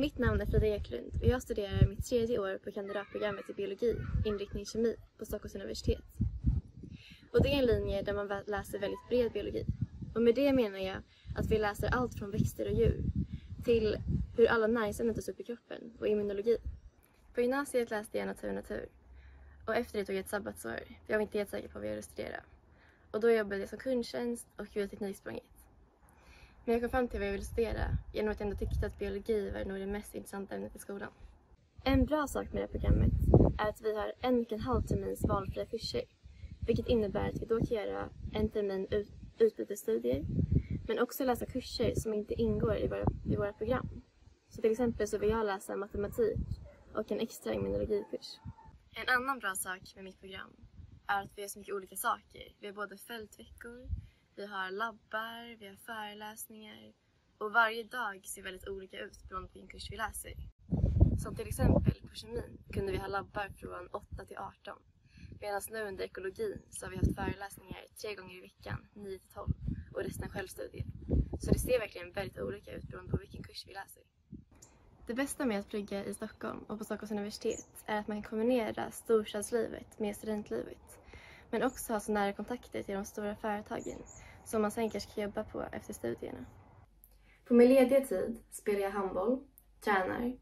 Mitt namn är Frida Eklund och jag studerar mitt tredje år på kandidatprogrammet i biologi, inriktning kemi, på Stockholms universitet. Och det är en linje där man läser väldigt bred biologi. Och med det menar jag att vi läser allt från växter och djur till hur alla näringsämnen tas upp i kroppen och immunologi. På gymnasiet läste jag natur natur och efter det tog jag ett sabbatsår för jag var inte helt säker på vad jag ville studera. Och då jobbade jag som kundtjänst och gjorde tekniksprånget. Men jag kom fram till vad jag ville studera genom att jag ändå tyckte att biologi var nog det mest intressanta ämnet i skolan. En bra sak med det här programmet är att vi har en och en halv termins valfria kurser. Vilket innebär att vi då kan göra en termin ut, utbytesstudier men också läsa kurser som inte ingår i våra, i våra program. Så till exempel så vill jag läsa matematik och en extra immunologikurs. En annan bra sak med mitt program är att vi gör så mycket olika saker. Vi har både fältveckor, vi har labbar, vi har föreläsningar och varje dag ser väldigt olika ut beroende på vilken kurs vi läser. Som till exempel på kemin kunde vi ha labbar från 8 till 18. Medan nu under ekologin så har vi haft föreläsningar tre gånger i veckan, 9 till 12 och resten självstudier. Så det ser verkligen väldigt olika ut beroende på vilken kurs vi läser. Det bästa med att plugga i Stockholm och på Stockholms universitet är att man kan kombinera storstadslivet med studentlivet. Men också ha så nära kontakter till de stora företagen som man sen kanske kan jobba på efter studierna. På min lediga tid spelar jag handboll, tränar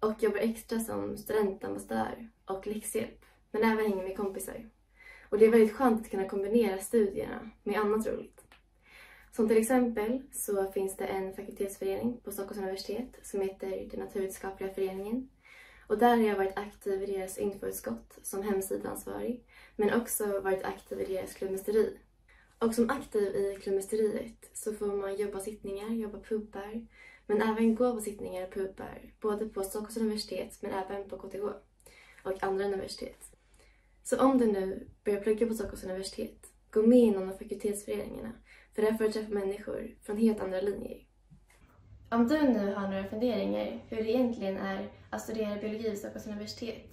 och jobbar extra som studentambassadör och läxhjälp, men även hänger med kompisar. Och det är väldigt skönt att kunna kombinera studierna med annat roligt. Som till exempel så finns det en fakultetsförening på Stockholms universitet som heter Den naturvetenskapliga föreningen. Och där har jag varit aktiv i deras infoutskott som hemsidansvarig, men också varit aktiv i deras klubbmästeri. Och som aktiv i klubbmästeriet så får man jobba sittningar, jobba pubbar, men även gå på sittningar och pubbar, både på Stockholms universitet men även på KTH och andra universitet. Så om du nu börjar plugga på Stockholms universitet, gå med i någon av fakultetsföreningarna för där får du träffa människor från helt andra linjer. Om du nu har några funderingar hur det egentligen är att studera biologi vid Stockholms universitet,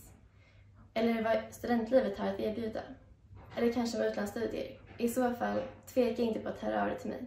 eller vad studentlivet har att erbjuda, eller kanske med utlandsstudier, i så fall tveka inte på att höra av dig till mig.